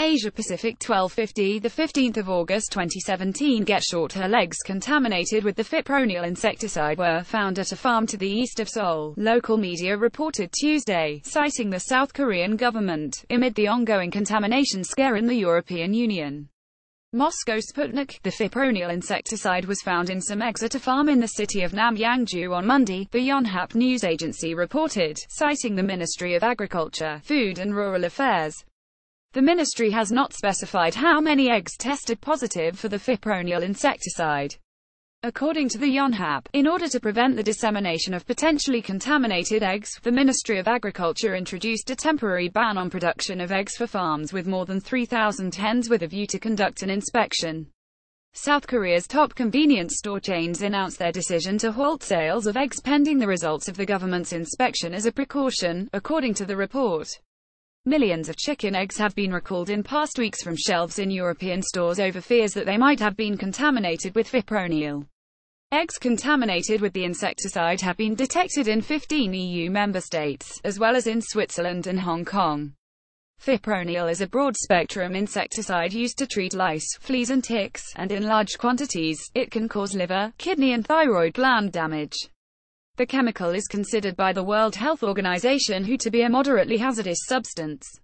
Asia Pacific 1250 The 15th of August 2017 Get short her legs contaminated with the fipronil insecticide were found at a farm to the east of Seoul, local media reported Tuesday, citing the South Korean government, amid the ongoing contamination scare in the European Union. Moscow Sputnik, the fipronil insecticide was found in some eggs at a farm in the city of Namyangju on Monday, the Yonhap news agency reported, citing the Ministry of Agriculture, Food and Rural Affairs. The ministry has not specified how many eggs tested positive for the fipronil insecticide. According to the Yonhap, in order to prevent the dissemination of potentially contaminated eggs, the Ministry of Agriculture introduced a temporary ban on production of eggs for farms with more than 3,000 hens with a view to conduct an inspection. South Korea's top convenience store chains announced their decision to halt sales of eggs pending the results of the government's inspection as a precaution, according to the report. Millions of chicken eggs have been recalled in past weeks from shelves in European stores over fears that they might have been contaminated with fipronil. Eggs contaminated with the insecticide have been detected in 15 EU member states, as well as in Switzerland and Hong Kong. Fipronil is a broad-spectrum insecticide used to treat lice, fleas and ticks, and in large quantities, it can cause liver, kidney and thyroid gland damage. The chemical is considered by the World Health Organization WHO to be a moderately hazardous substance.